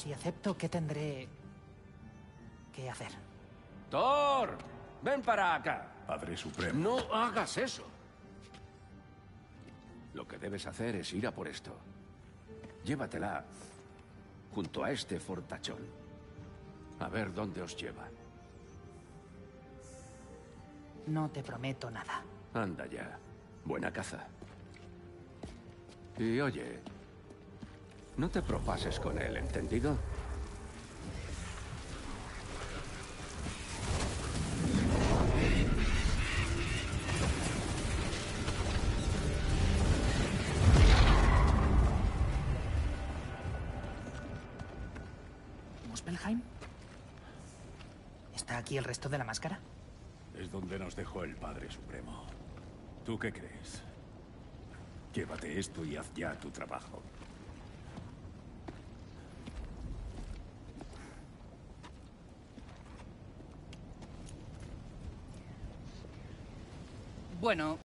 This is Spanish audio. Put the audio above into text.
Si acepto, ¿qué tendré que hacer? Thor, ven para acá. Padre Supremo. No hagas eso. Lo que debes hacer es ir a por esto. Llévatela junto a este fortachón. A ver dónde os lleva. No te prometo nada. Anda ya. Buena caza. Y oye, no te propases con él, ¿entendido? ¿Muspelheim? ¿Está aquí el resto de la máscara? Es donde nos dejó el Padre Supremo. ¿Tú qué crees? Llévate esto y haz ya tu trabajo. Bueno,